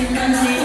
感甘情